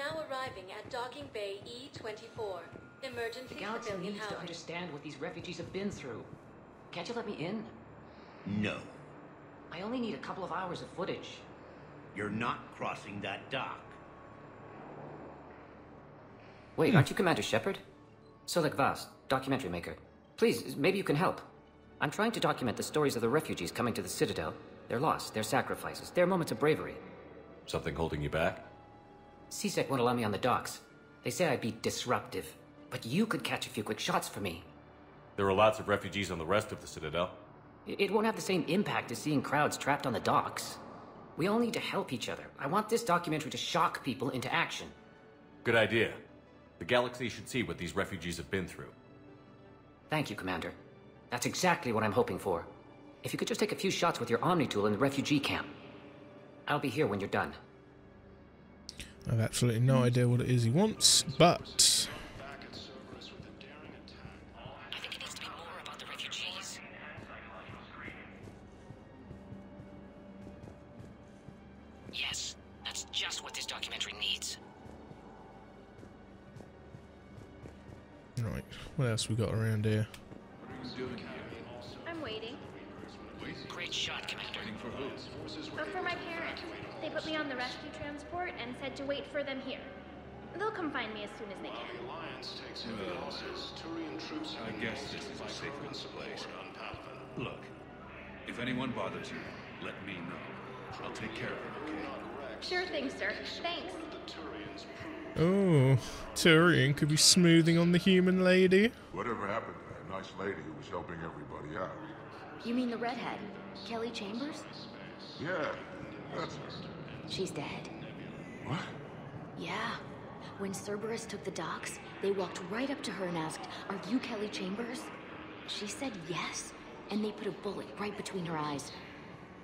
Now arriving at Docking Bay E24. Emergency The galaxy civilian needs to understand what these refugees have been through. Can't you let me in? No. I only need a couple of hours of footage. You're not crossing that dock. Wait, hmm. aren't you Commander Shepard? Solek Vast, documentary maker. Please, maybe you can help. I'm trying to document the stories of the refugees coming to the Citadel. Their loss, their sacrifices, their moments of bravery. Something holding you back? CSEC won't allow me on the docks. They say I'd be disruptive. But you could catch a few quick shots for me. There are lots of refugees on the rest of the Citadel. It won't have the same impact as seeing crowds trapped on the docks. We all need to help each other. I want this documentary to shock people into action. Good idea. The galaxy should see what these refugees have been through. Thank you, Commander. That's exactly what I'm hoping for. If you could just take a few shots with your Omni tool in the refugee camp. I'll be here when you're done. I have absolutely no idea what it is he wants, but I think it needs to be more about the refugees. Yes, that's just what this documentary needs. right, what else we got around here? Come find me as soon as they can. I guess this is a safe place. Look, if anyone bothers you, let me know. I'll take care of it, okay? Sure thing, sir. Thanks. Oh, Turian could be smoothing on the human lady. Whatever happened to that nice lady who was helping everybody out? You mean the redhead? Kelly Chambers? Yeah, that's her. She's dead. What? Yeah. When Cerberus took the docks, they walked right up to her and asked, Are you Kelly Chambers? She said yes, and they put a bullet right between her eyes.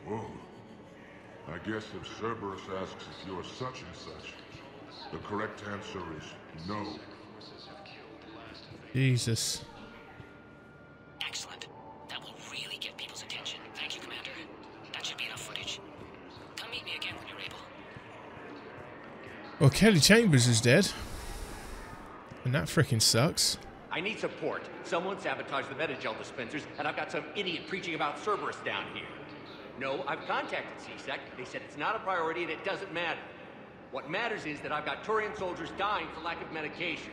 Whoa. I guess if Cerberus asks if you're such and such, the correct answer is no. Jesus. Well, Kelly Chambers is dead. And that freaking sucks. I need support. Someone sabotaged the medi-gel dispensers, and I've got some idiot preaching about Cerberus down here. No, I've contacted CSEC. They said it's not a priority and it doesn't matter. What matters is that I've got Turian soldiers dying for lack of medication.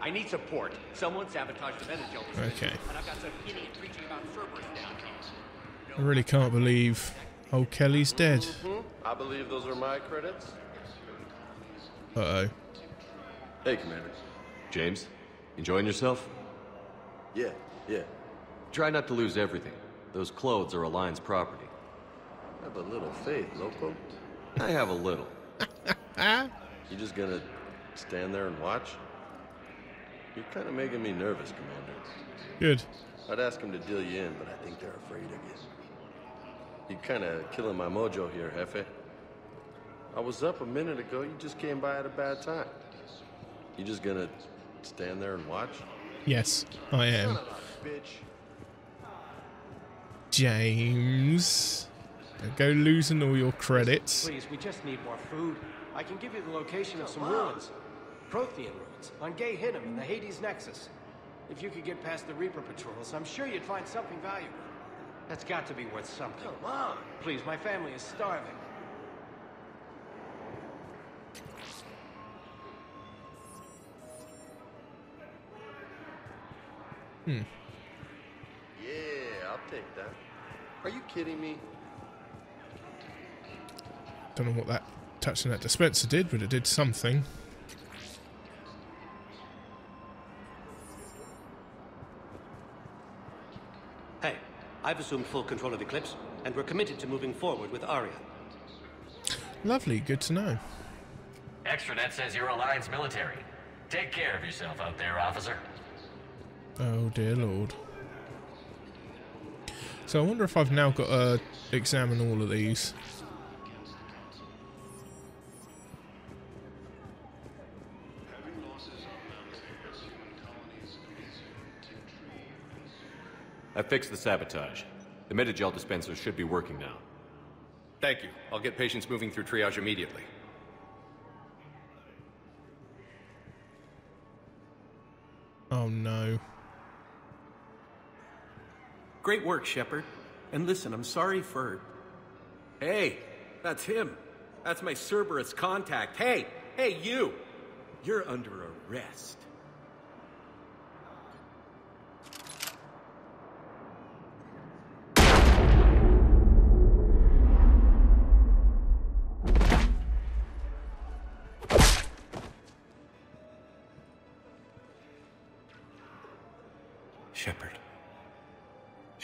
I need support. Someone sabotaged the medi-gel dispensers, Okay. and I've got some idiot preaching about Cerberus down here. I really can't believe old Kelly's dead. I believe those are my credits. Uh oh. Hey, Commander. James, enjoying yourself? Yeah, yeah. Try not to lose everything. Those clothes are Alliance property. I have a little faith, loco. I have a little. You just gonna stand there and watch? You're kind of making me nervous, Commander. Good. I'd ask them to deal you in, but I think they're afraid of you. You're kind of killing my mojo here, Hefe. I was up a minute ago. You just came by at a bad time. You just gonna stand there and watch? Yes, I am. Son of a bitch. James. Don't Go losing all your credits. Please, we just need more food. I can give you the location of some ruins. Prothean ruins on Gei Hinnom in the Hades Nexus. If you could get past the Reaper patrols, I'm sure you'd find something valuable. That's got to be worth something. Come on. Please, my family is starving. Hmm. Yeah, I'll take that. Are you kidding me? Don't know what that touching that dispenser did, but it did something. Hey, I've assumed full control of Eclipse, and we're committed to moving forward with Aria. Lovely, good to know. Extranet says you're Alliance military. Take care of yourself out there, officer. Oh dear lord. So I wonder if I've now got to examine all of these. I fixed the sabotage. The medi-gel dispenser should be working now. Thank you. I'll get patients moving through triage immediately. Oh no. Great work, Shepard. And listen, I'm sorry for. Hey, that's him. That's my Cerberus contact. Hey, hey, you! You're under arrest.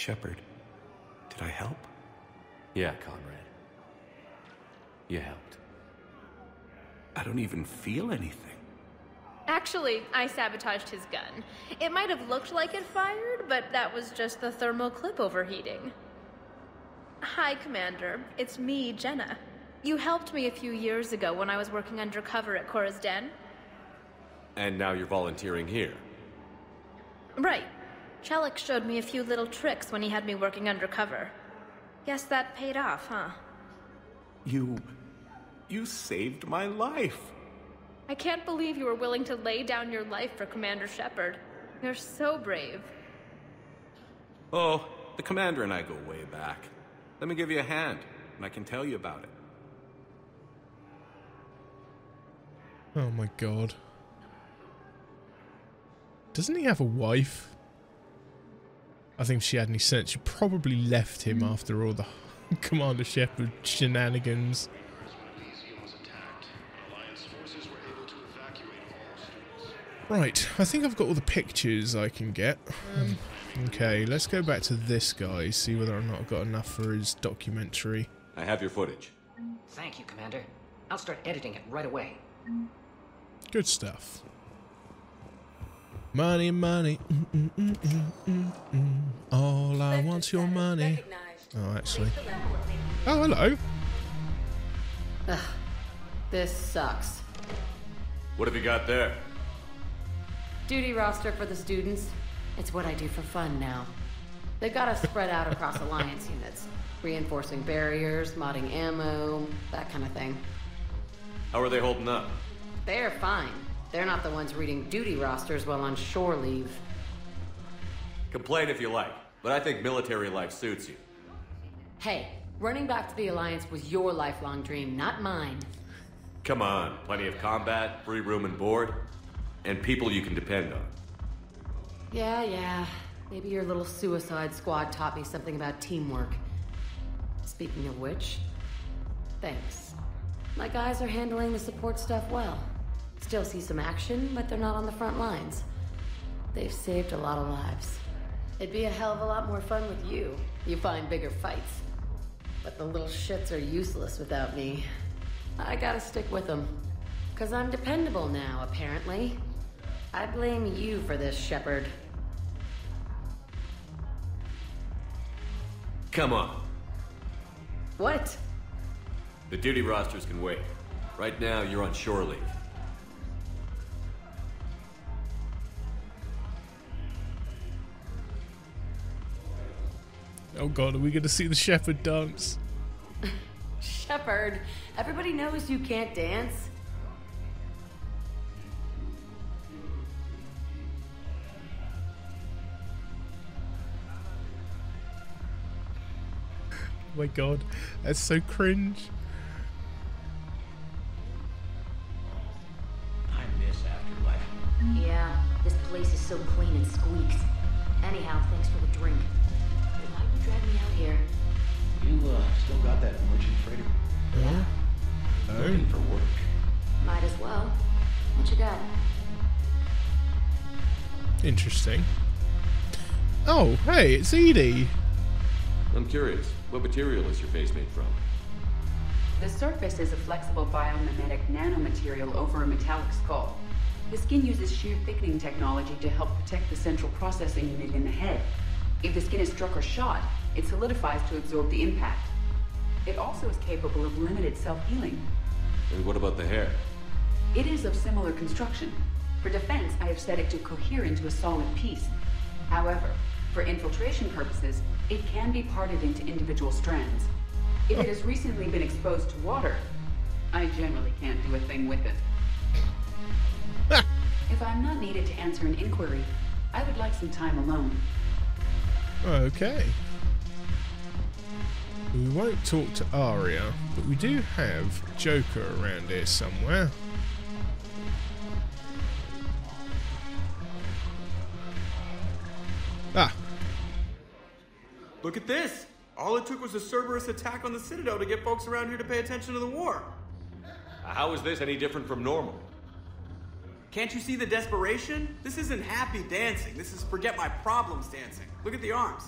Shepard. Did I help? Yeah, Conrad. You helped. I don't even feel anything. Actually, I sabotaged his gun. It might have looked like it fired, but that was just the thermal clip overheating. Hi, Commander. It's me, Jenna. You helped me a few years ago when I was working undercover at Chora's Den. And now you're volunteering here. Right. Chellick showed me a few little tricks when he had me working undercover. Guess that paid off, huh? You. You saved my life. I can't believe you were willing to lay down your life for Commander Shepard. You're so brave. Oh, the commander and I go way back. Let me give you a hand, and I can tell you about it. Oh my god. Doesn't he have a wife? I think if she had any sense, she probably left him after all the Commander Shepard shenanigans. Right, I think I've got all the pictures I can get. Um, okay, let's go back to this guy, see whether or not I've got enough for his documentary. I have your footage. Thank you, Commander. I'll start editing it right away. Good stuff. Money, money. Mm, mm, mm. All I want's your money. Oh, actually. Oh, hello. Ugh, this sucks. What have you got there? Duty roster for the students. It's what I do for fun now. They've got us spread out across Alliance units, reinforcing barriers, modding ammo, that kind of thing. How are they holding up? They're fine. They're not the ones reading duty rosters while on shore leave. Complain if you like, but I think military life suits you. Hey, running back to the Alliance was your lifelong dream, not mine. Come on, plenty of combat, free room and board, and people you can depend on. Yeah, yeah. Maybe your little suicide squad taught me something about teamwork. Speaking of which, thanks. My guys are handling the support stuff well. Still see some action, but they're not on the front lines. They've saved a lot of lives. It'd be a hell of a lot more fun with you. You find bigger fights. But the little shits are useless without me. I gotta stick with them. Cause I'm dependable now, apparently. I blame you for this, Shepard. Come on. What? The duty rosters can wait. Right now, you're on shore leave. Oh god, are we going to see the Shepard dance? Shepard? everybody knows you can't dance. Oh my god, that's so cringe. I miss Afterlife. Yeah, this place is so clean and squeaks. Anyhow, thanks for the drink. But why'd you drag me out here? You uh, still got that merchant freighter? Yeah. Looking for work. Might as well. What you got? Interesting. Oh, hey, it's EDI. I'm curious, what material is your face made from? The surface is a flexible biomimetic nanomaterial over a metallic skull. The skin uses shear thickening technology to help protect the central processing unit in the head. If the skin is struck or shot, it solidifies to absorb the impact. It also is capable of limited self-healing. And what about the hair? It is of similar construction. For defense, I have set it to cohere into a solid piece. However, for infiltration purposes, it can be parted into individual strands. If it has recently been exposed to water, I generally can't do a thing with it. if I'm not needed to answer an inquiry, I would like some time alone. Okay. We won't talk to Aria, but we do have Joker around here somewhere. Ah, Look at this! All it took was a Cerberus attack on the Citadel to get folks around here to pay attention to the war. How is this any different from normal? Can't you see the desperation? This isn't happy dancing. This is forget my problems dancing. Look at the arms.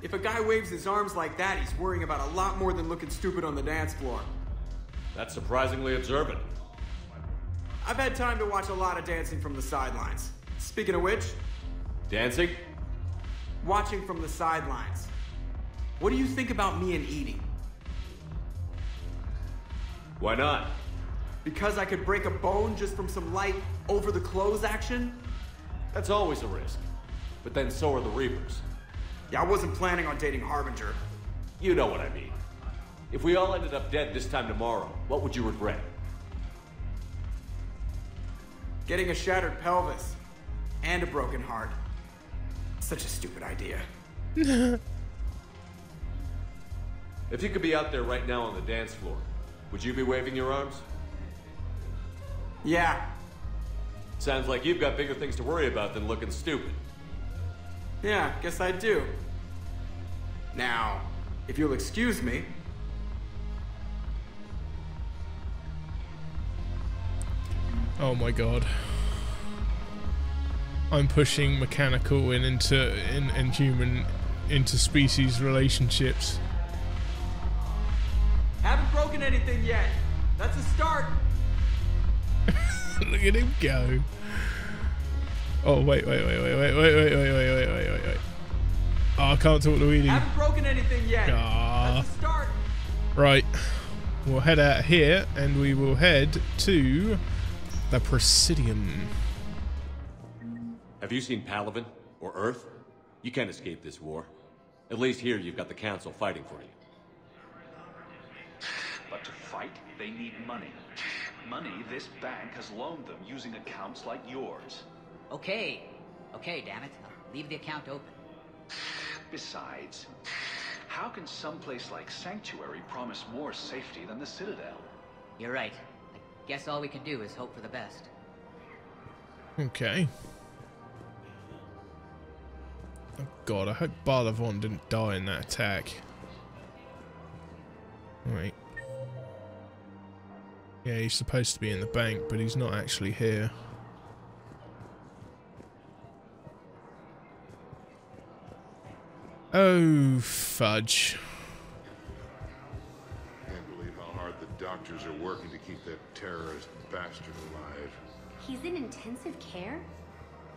If a guy waves his arms like that, he's worrying about a lot more than looking stupid on the dance floor. That's surprisingly observant. I've had time to watch a lot of dancing from the sidelines. Speaking of which, Dancing? watching from the sidelines. What do you think about me and EDI? Why not? Because I could break a bone just from some light over the clothes action? That's always a risk. But then so are the Reapers. Yeah, I wasn't planning on dating Harbinger. You know what I mean. If we all ended up dead this time tomorrow, what would you regret? Getting a shattered pelvis and a broken heart. Such a stupid idea. If you could be out there right now on the dance floor, would you be waving your arms? Yeah. Sounds like you've got bigger things to worry about than looking stupid. Yeah, guess I do. Now, if you'll excuse me. oh my god. I'm pushing mechanical and into in, and human interspecies relationships. Haven't broken anything yet. That's a start. Look at him go. Oh wait, wait, wait, wait, wait, wait, wait, wait, wait, wait, wait, wait, wait. Oh, I can't talk to Weedy. Haven't broken anything yet. Ah. That's a start. Right. We'll head out here and we will head to the Presidium. Have you seen Palaven or Earth? You can't escape this war. At least here you've got the Council fighting for you. But to fight, they need money. Money this bank has loaned them using accounts like yours. Okay. Okay, damn it. I'll leave the account open. Besides, how can some place like Sanctuary promise more safety than the Citadel? You're right. I guess all we can do is hope for the best. Okay. Oh god, I hope Barla Von didn't die in that attack. Right. Yeah, he's supposed to be in the bank, but he's not actually here. Oh, fudge. Can't believe how hard the doctors are working to keep that terrorist bastard alive. He's in intensive care?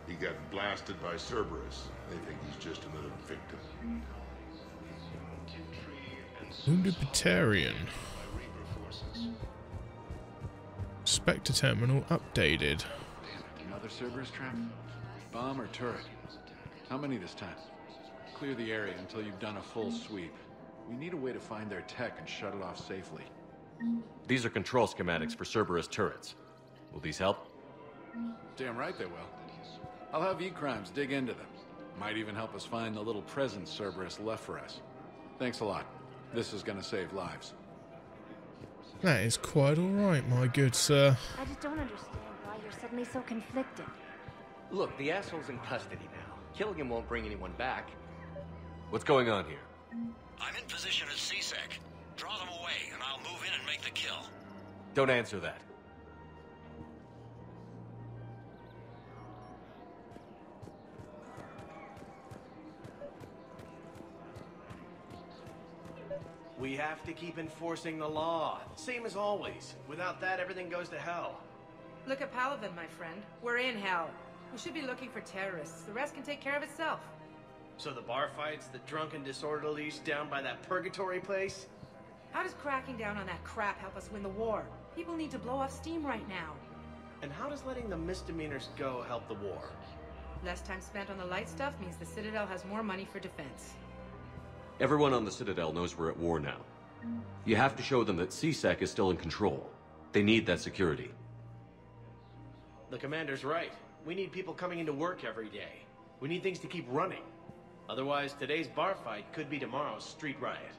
He got blasted by Cerberus. They think he's just another victim. Wounded Batarian. Spectre terminal updated. Another Cerberus trap? Bomb or turret? How many this time? Clear the area until you've done a full sweep. We need a way to find their tech and shut it off safely. These are control schematics for Cerberus turrets. Will these help? Damn right they will. I'll have E-Crimes dig into them. Might even help us find the little present Cerberus left for us. Thanks a lot. This is gonna save lives. That is quite alright, my good sir. I just don't understand why you're suddenly so conflicted. Look, the asshole's in custody now. Killing him won't bring anyone back. What's going on here? I'm in position at CSEC. Draw them away, and I'll move in and make the kill. Don't answer that. We have to keep enforcing the law. Same as always. Without that, everything goes to hell. Look at Palaven, my friend. We're in hell. We should be looking for terrorists. The rest can take care of itself. So the bar fights, the drunken disorderlies down by that purgatory place? How does cracking down on that crap help us win the war? People need to blow off steam right now. And how does letting the misdemeanors go help the war? Less time spent on the light stuff means the Citadel has more money for defense. Everyone on the Citadel knows we're at war now. You have to show them that CSEC is still in control. They need that security. The commander's right. We need people coming into work every day. We need things to keep running. Otherwise, today's bar fight could be tomorrow's street riot.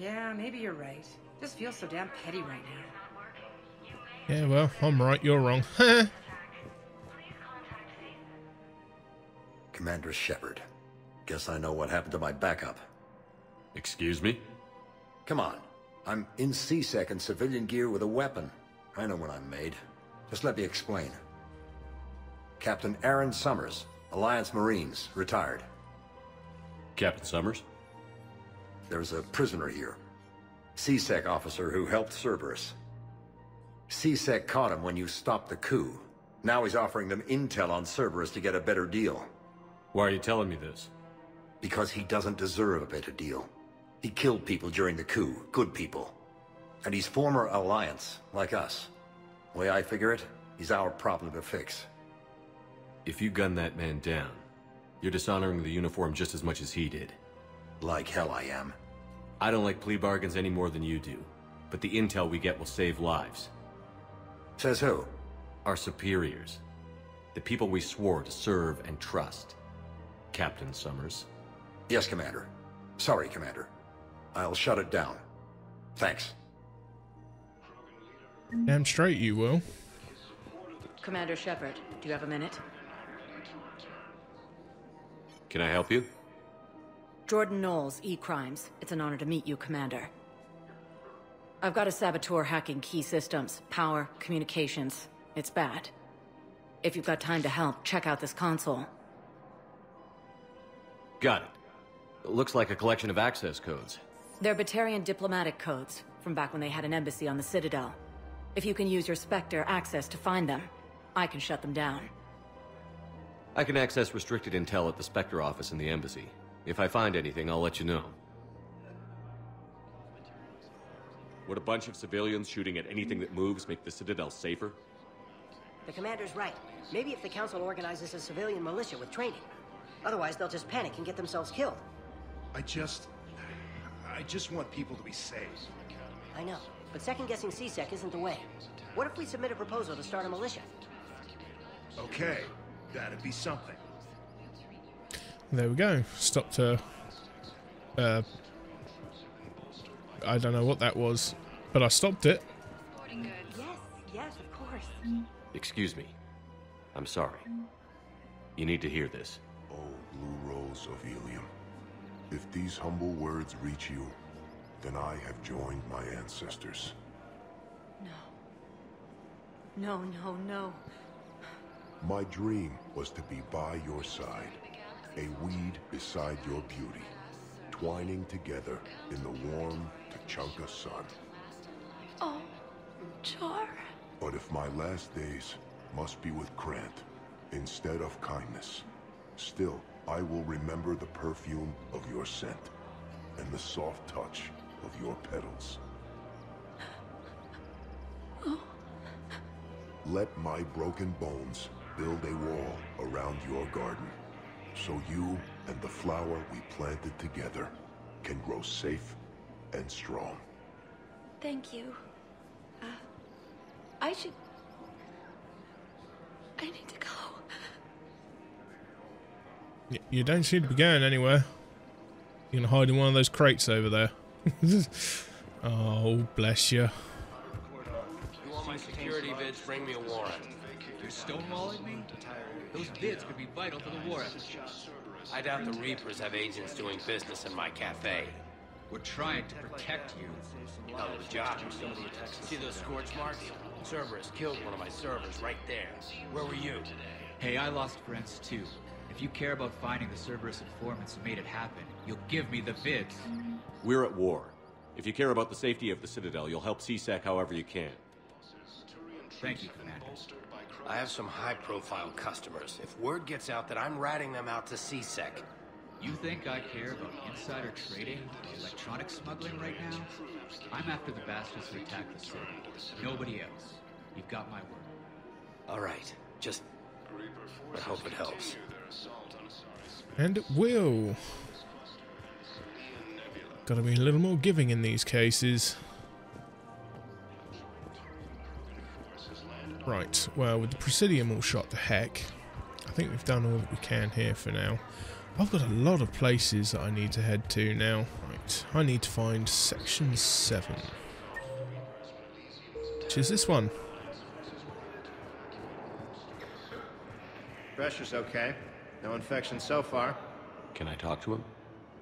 Yeah, maybe you're right. This feels so damn petty right now. Yeah, well, I'm right, you're wrong. Commander Shepard. Guess I know what happened to my backup. Excuse me? Come on. I'm in C-Sec in civilian gear with a weapon. I know what I'm made. Just let me explain. Captain Aaron Summers, Alliance Marines, retired. Captain Summers? There's a prisoner here. C-Sec officer who helped Cerberus. C-Sec caught him when you stopped the coup. Now he's offering them intel on Cerberus to get a better deal. Why are you telling me this? Because he doesn't deserve a better deal. He killed people during the coup, good people. And he's former Alliance, like us. Way I figure it, he's our problem to fix. If you gun that man down, you're dishonoring the uniform just as much as he did. Like hell I am. I don't like plea bargains any more than you do, but the intel we get will save lives. Says who? Our superiors. The people we swore to serve and trust. Captain Summers. Yes, Commander. Sorry, Commander. I'll shut it down. Thanks. Damn straight you will. Commander Shepard, do you have a minute? Can I help you? Jordan Knowles, E-Crimes. It's an honor to meet you, Commander. I've got a saboteur hacking key systems, power, communications. It's bad. If you've got time to help, check out this console. Got it. It looks like a collection of access codes. They're Batarian diplomatic codes, from back when they had an embassy on the Citadel. If you can use your Spectre access to find them, I can shut them down. I can access restricted intel at the Spectre office in the embassy. If I find anything, I'll let you know. Would a bunch of civilians shooting at anything that moves make the Citadel safer? The commander's right. Maybe if the Council organizes a civilian militia with training. Otherwise, they'll just panic and get themselves killed. I just... I just want people to be safe. I know, but second-guessing CSEC isn't the way. What if we submit a proposal to start a militia? Okay, that'd be something. There we go. Stopped a. Uh, I don't know what that was, but I stopped it. Yes, yes, of course. Excuse me. I'm sorry. You need to hear this. Oh, Blue Rose of Illium. If these humble words reach you, then I have joined my ancestors. No, no, no. No. My dream was to be by your side, a weed beside your beauty, twining together in the warm Tachanka sun. Oh, Char. But if my last days must be with Krant instead of kindness, still I will remember the perfume of your scent and the soft touch of your petals. Let my broken bones build a wall around your garden, so you and the flower we planted together can grow safe and strong. Thank you. Uh, I should. I need to go. Y- You don't seem to be going anywhere. You're gonna hide in one of those crates over there. oh, bless you. You want my security bids? Bring me a warrant. You're stonewalling me? Those bids could be vital to the war effort. I doubt the Reapers have agents doing business in my cafe. We're trying to protect you. Hell of a job. See those scorch marks? Cerberus killed one of my servers right there. Where were you? Hey, I lost friends too. If you care about finding the Cerberus informants who made it happen, you'll give me the bids. We're at war. If you care about the safety of the Citadel, you'll help CSEC however you can. Thank you, Commander. I have some high-profile customers. If word gets out that I'm ratting them out to CSEC, You think I care about insider trading or electronic smuggling right now? I'm after the bastards who attacked the city. Nobody else. You've got my word. all right. Just, I hope it helps. And it will. Got to be a little more giving in these cases. Right, well, with the Presidium all shot to heck, I think we've done all that we can here for now. I've got a lot of places that I need to head to now. Right, I need to find Section 7. Which is this one. Pressure's okay. No infection so far. Can I talk to him?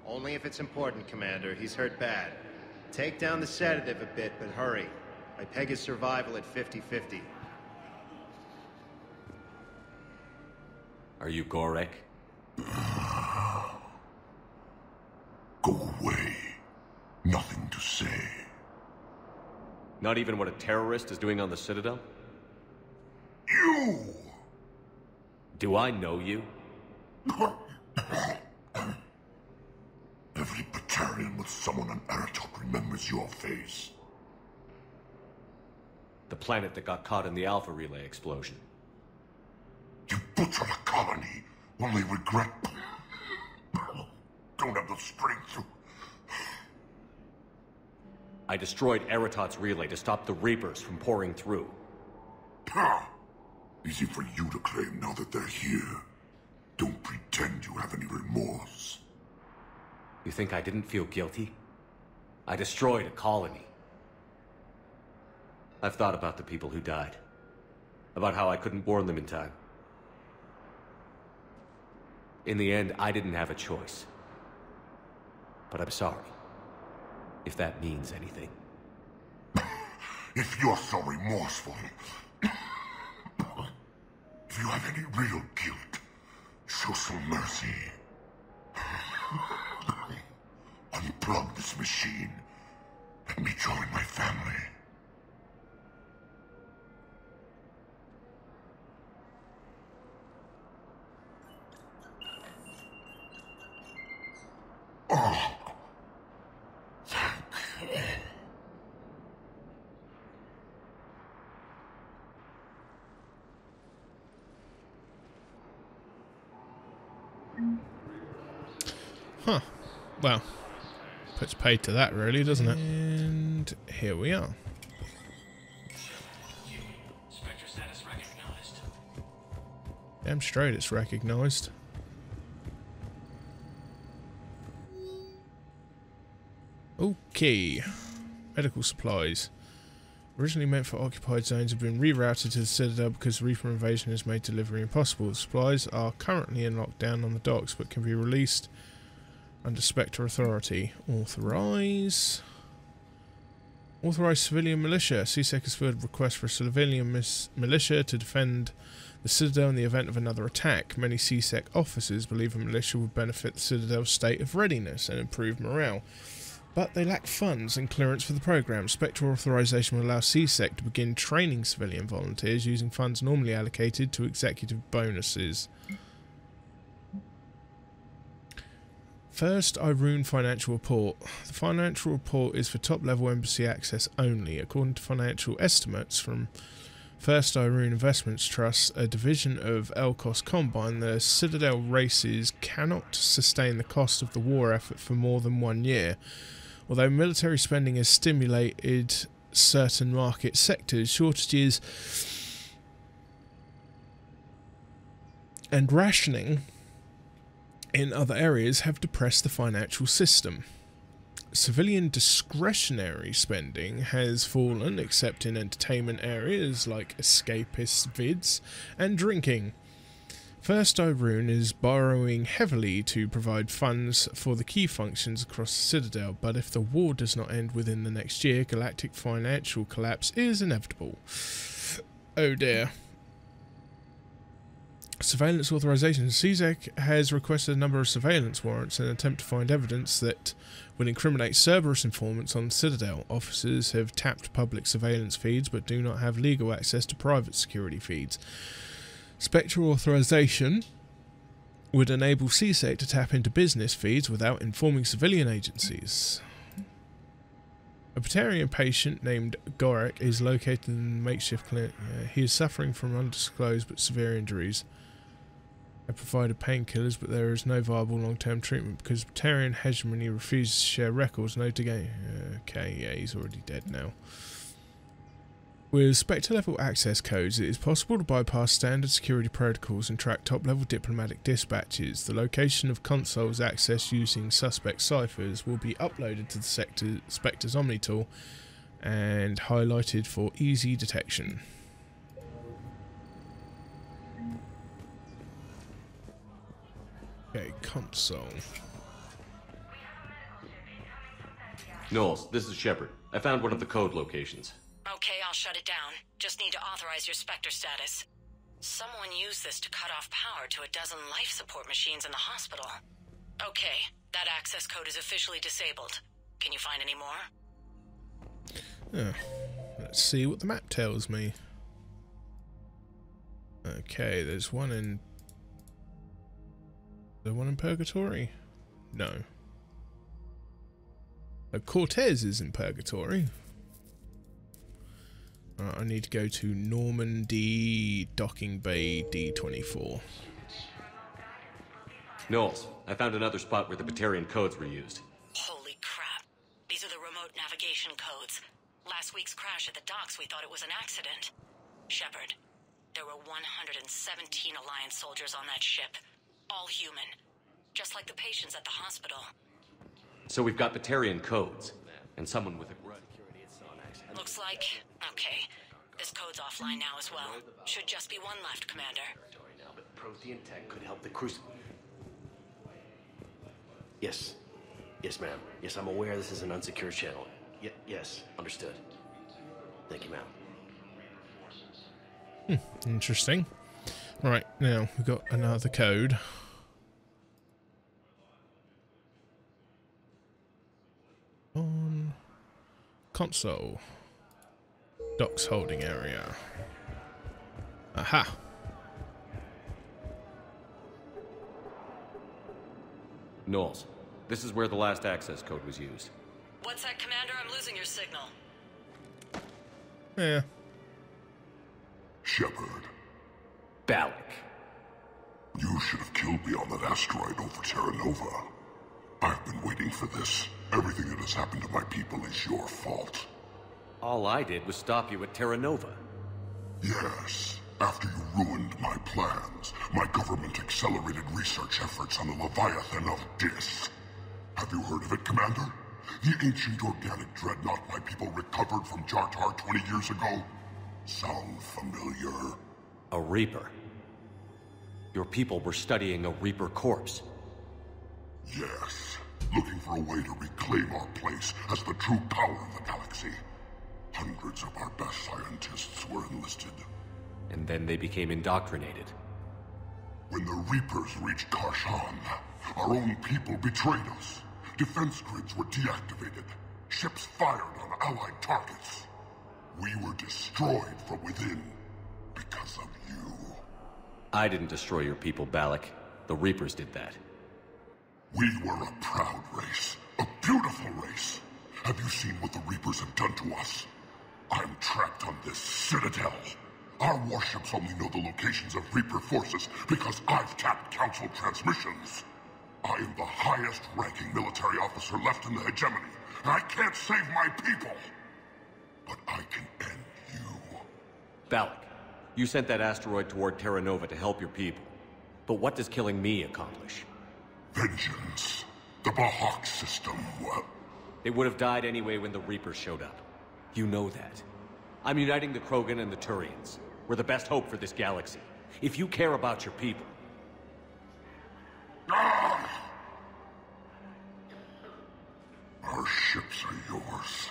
Only if it's important, Commander. He's hurt bad. Take down the sedative a bit, but hurry. I peg his survival at 50-50. Are you Gorek? Go away. Nothing to say. Not even what a terrorist is doing on the Citadel? You! Do I know you? Every Batarian with someone on Aratoht remembers your face. The planet that got caught in the Alpha Relay explosion. You butchered a colony, only regret... Don't have the strength to... I destroyed Aratoht's relay to stop the Reapers from pouring through. Easy for you to claim now that they're here. Don't pretend you have any remorse. You think I didn't feel guilty? I destroyed a colony. I've thought about the people who died. About how I couldn't warn them in time. In the end, I didn't have a choice. But I'm sorry. If that means anything. If you're so remorseful... if you have any real guilt, show some mercy. Unplug this machine. Let me join my family. Oh. Thank you. Huh. Well, puts paid to that really, doesn't it? And here we are. Damn straight it's recognised. Okay. Medical supplies. Originally meant for occupied zones have been rerouted to the Citadel because Reaper invasion has made delivery impossible. The supplies are currently in lockdown on the docks but can be released under Spectre authority. Authorize. Authorize civilian militia. CSEC has fielded requests for a civilian militia to defend the Citadel in the event of another attack. Many CSEC officers believe a militia would benefit the Citadel's state of readiness and improve morale. But they lack funds and clearance for the program. Spectre authorization will allow CSEC to begin training civilian volunteers using funds normally allocated to executive bonuses. First, Irune Financial Report. The financial report is for top level embassy access only. According to financial estimates from First Irune Investments Trust, a division of Elkoss Combine, the Citadel races cannot sustain the cost of the war effort for more than one year. Although military spending has stimulated certain market sectors, shortages and rationing in other areas have depressed the financial system. Civilian discretionary spending has fallen, except in entertainment areas like escapist vids and drinking. First Irune is borrowing heavily to provide funds for the key functions across the Citadel, but if the war does not end within the next year, galactic financial collapse is inevitable. Oh dear. Surveillance authorization. CSEC has requested a number of surveillance warrants in an attempt to find evidence that would incriminate Cerberus informants on Citadel. Officers have tapped public surveillance feeds but do not have legal access to private security feeds. Spectral authorization would enable CSEC to tap into business feeds without informing civilian agencies. A Batarian patient named Gorek is located in the makeshift clinic. Uh, he is suffering from undisclosed but severe injuries. They provided painkillers, but there is no viable long-term treatment because Batarian hegemony refuses to share records. No to gain. Okay, yeah, he's already dead now. With Spectre level access codes, it is possible to bypass standard security protocols and track top level diplomatic dispatches. The location of consoles accessed using suspect ciphers will be uploaded to the Spectre's Omni tool and highlighted for easy detection. Okay, console. Knowles, this is Shepard. I found one of the code locations. Okay, I'll shut it down. Just need to authorize your Spectre status. Someone used this to cut off power to a dozen life support machines in the hospital. Okay, that access code is officially disabled. Can you find any more? Let's see what the map tells me. Okay, there's one in... The one in Purgatory? No. Uh, Cortez is in Purgatory. Uh, I need to go to Normandy Docking Bay D24. Knowles, I found another spot where the Batarian codes were used. Holy crap. These are the remote navigation codes. Last week's crash at the docks, we thought it was an accident. Shepard, there were 117 Alliance soldiers on that ship. All human. Just like the patients at the hospital. So we've got Batarian codes, and someone with a... Grudge. Looks like... Okay. This code's offline now as well. Should just be one left, Commander. Now, but Prothean tech could help the cruise. Yes. Yes, ma'am. Yes, I'm aware this is an unsecure channel. Y yes, understood. Thank you, ma'am. Hmm, interesting. Right, now we've got another code. On console. Docks holding area. Aha. Knowles, this is where the last access code was used. What's that, Commander? I'm losing your signal. Yeah. Shepard. Balak. You should have killed me on that asteroid over Terra Nova. I've been waiting for this. Everything that has happened to my people is your fault. All I did was stop you at Terra Nova. Yes. After you ruined my plans, my government accelerated research efforts on the Leviathan of Dis. Have you heard of it, Commander? The ancient organic dreadnought my people recovered from Jartar 20 years ago? Sound familiar? A Reaper? Your people were studying a Reaper corpse. Yes. Looking for a way to reclaim our place as the true power of the galaxy. Hundreds of our best scientists were enlisted. And then they became indoctrinated. When the Reapers reached Khar'shan, our own people betrayed us. Defense grids were deactivated. Ships fired on Allied targets. We were destroyed from within because of you. I didn't destroy your people, Balak. The Reapers did that. We were a proud race. A beautiful race. Have you seen what the Reapers have done to us? I'm trapped on this citadel. Our warships only know the locations of Reaper forces because I've tapped Council transmissions. I am the highest ranking military officer left in the hegemony, and I can't save my people. But I can end you. Balak, you sent that asteroid toward Terra Nova to help your people. But what does killing me accomplish? Vengeance. The Bahak system. They would have died anyway when the Reapers showed up. You know that. I'm uniting the Krogan and the Turians. We're the best hope for this galaxy. If you care about your people... Ah! Our ships are yours.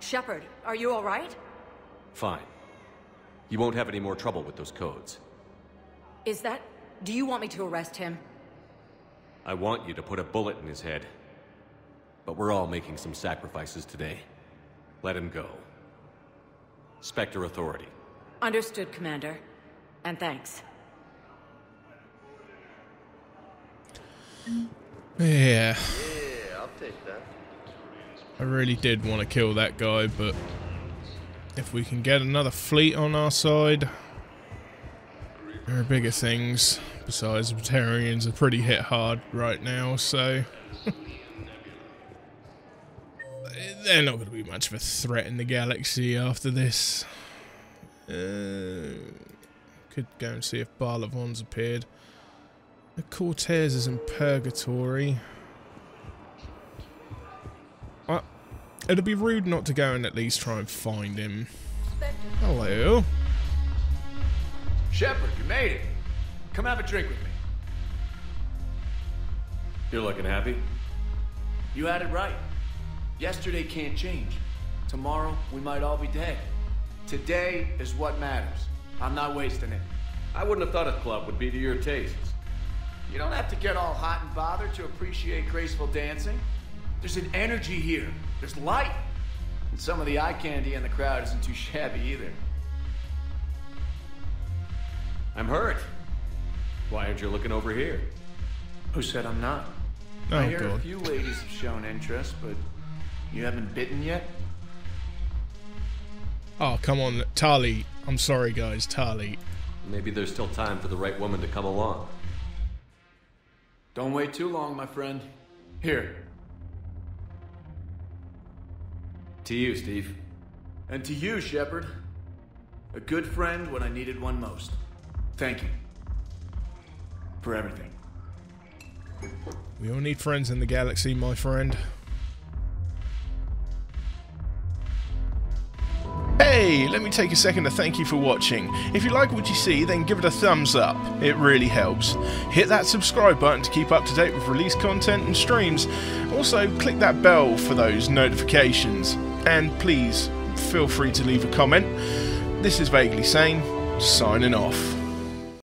Shepard, are you all right? Fine. You won't have any more trouble with those codes. Is that... Do you want me to arrest him? I want you to put a bullet in his head. But we're all making some sacrifices today. Let him go. Spectre Authority. Understood, Commander. And thanks. Yeah. Yeah, I'll take that. I really did want to kill that guy, but if we can get another fleet on our side, There are bigger things. Besides, the Batarians are pretty hit hard right now, so... They're not going to be much of a threat in the galaxy after this. Uh, could go and see if Barla Von's appeared. The Cortez is in Purgatory. It'd be rude not to go and at least try and find him. Hello. Shepard, you made it. Come have a drink with me. You're looking happy? You had it right. Yesterday can't change. Tomorrow, we might all be dead. Today is what matters. I'm not wasting it. I wouldn't have thought a club would be to your tastes. You don't have to get all hot and bothered to appreciate graceful dancing. There's an energy here. There's light. And some of the eye candy in the crowd isn't too shabby either. I'm hurt. Why aren't you looking over here? Who said I'm not? Oh, I hear a few ladies have shown interest, but you haven't bitten yet? Oh, come on, Tali. I'm sorry, guys. Tali. Maybe there's still time for the right woman to come along. Don't wait too long, my friend. Here. To you, Steve. And to you, Shepard. A good friend when I needed one most. Thank you. For everything. We all need friends in the galaxy, my friend. Hey, let me take a second to thank you for watching. If you like what you see, then give it a thumbs up. It really helps. Hit that subscribe button to keep up to date with release content and streams. Also, click that bell for those notifications. And please, feel free to leave a comment. This is Vaguely Sane, signing off.